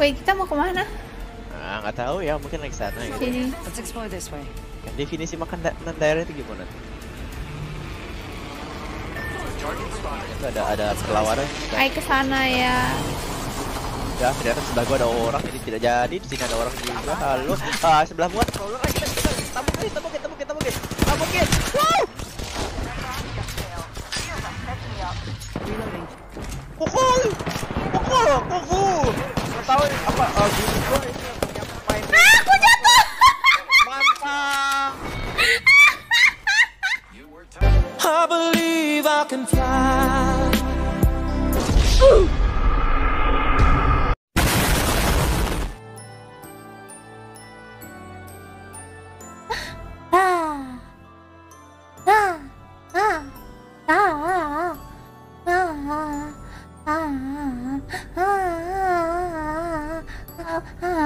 Wait, kita mau ke mana? Nah, nggak tahu ya, mungkin lagi sana gitu. Sini. Let's explore this way. Kan definisi makanan daerah itu gimana. Itu ada ada perlawanan. Ayo ke sana ya. Ya, ternyata sebelah gua ada orang, jadi tidak jadi. Di sini ada orang juga. Halo. Ah, sebelah gua ada orang tabukin, tabukin, tabukin, tabukin. Tabukin. Wow! Pukul! Pukul! Pukul! apa uh, guru itu main ah, aku jatuh mantap I believe I can fly Ooh. Ah 啊啊